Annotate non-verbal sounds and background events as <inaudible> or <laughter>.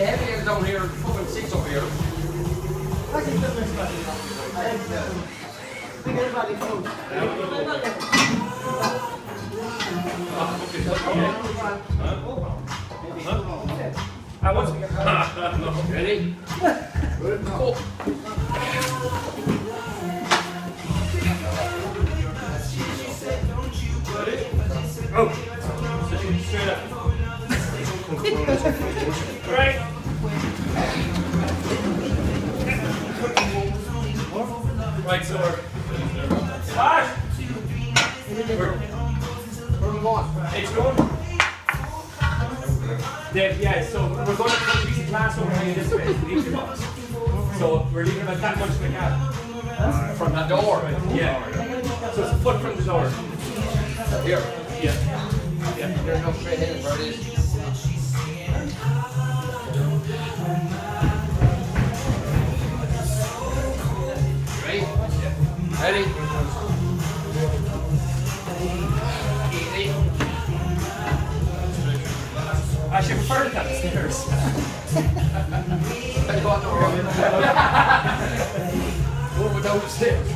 Heavy is down here, six here. Ready? <laughs> <laughs> <laughs> Good. Cool. Want. Oh. Straight up. Right. Right, so we're. Smash! Where we going? It's going. Dave, yeah, so we're going to put a piece of glass over here this way, each of us. So we're leaving about that much of a gap. From that door. Yeah. So it's a foot from the door. Here. Yeah. Yeah. There's no straight in where it is. Ready? Ready? Easy. I should prefer it upstairs. Tell you what, don't worry. Move it downstairs.